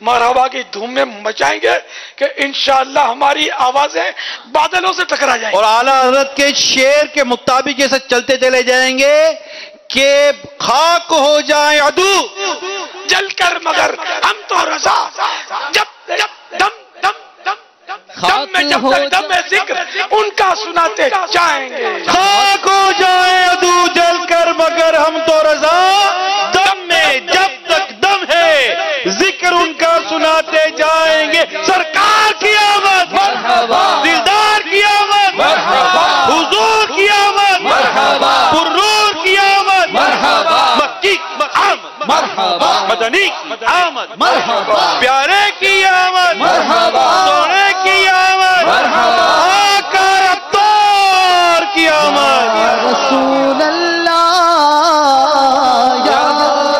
مرحبا کی دھوم میں مچائیں گے کہ انشاءاللہ ہماری آوازیں بادلوں سے ٹکرا جائیں اور اعلیٰ حضرت کے شعر کے مطابق ایسے چلتے چلے جائیں گے کہ خاک ہو جائیں عدو۔ جل کر مگر ہم تو رضا۔ جب جب دم دم دم دم میں جب تک دم ہے ذکر ان کا سناتے جائیں گے۔ خاک ہو جائیں عدو جل کر مگر ہم تو رضا دم میں جب تک دم ہے ذکر ان کا سناتے جائیں گے سرکار کی آمد دلدار کی آمد حضور کی آمد پرنور کی آمد مکی آمد مدنی آمد. پیارے کی آمد. سونے کی آمد. آقا ابتار کی آمد. رسول اللہ یا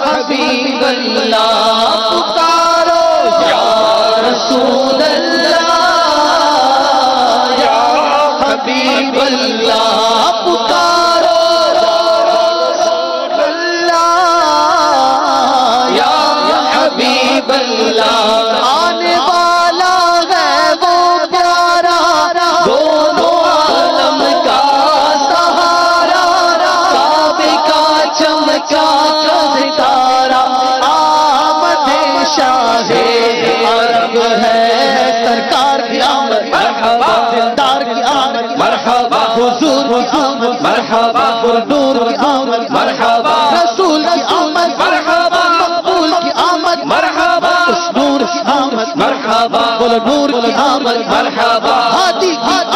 حبیب اللہ پکارو. یا رسول اللہ یا حبیب اللہ پکارو. آمد مرحبا نور کی آمد مرحبا رسول کی آمد مرحبا مقبول کی آمد مرحبا اس نور کی آمد مرحبا نور کی آمد مرحبا ہادی کی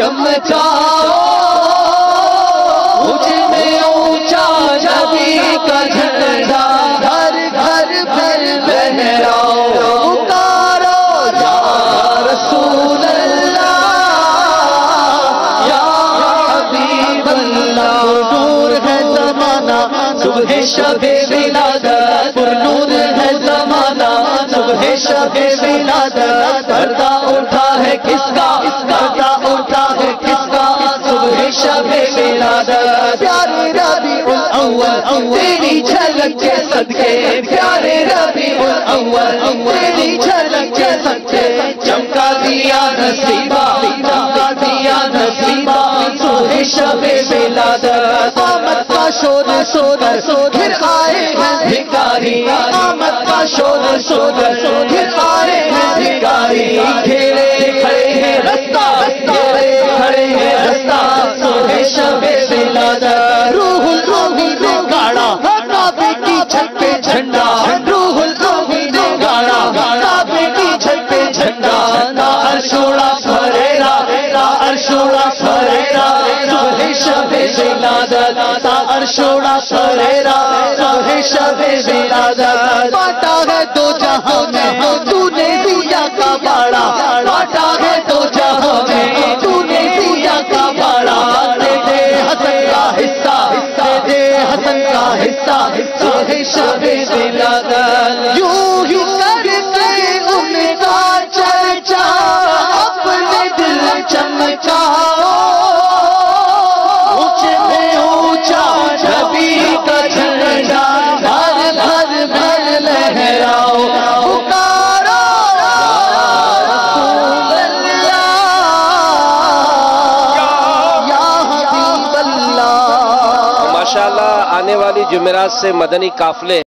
دل چمکاؤ مجھ میں اونچا نبی کا جھنڈا، گھر گھر پھر لہراؤ پکارو یا رسول اللہ، یا حبیب اللہ۔ نور ہے زمانہ، صبح شب ولادت۔ پر نور ہے زمانہ، صبح شب ولادت۔ پیارے ربیع الاول تیری جھلک کے صدقے۔ پیارے ربیع الاول تیری جھلک کے صدقے۔ چمکا دیا نصیبہ، چمکا دیا نصیبہ۔ صبح شب ولادت آمد کا شور شور پھر آئے ہیں بھکاری آمد کا شور شور پھر ولادت تا ارشوڑا سوریرا صبح شب ولادت۔ باٹا ہے دو جہاں میں تو نے دیا کا باڑا۔ باٹا ہے دو جہاں میں تو نے دیا کا باڑا۔ دے دے حسن کا حصہ، دے دے حسن کا حصہ۔ صبح شب ولادت۔ یوں جمعرات سے مدنی قافلے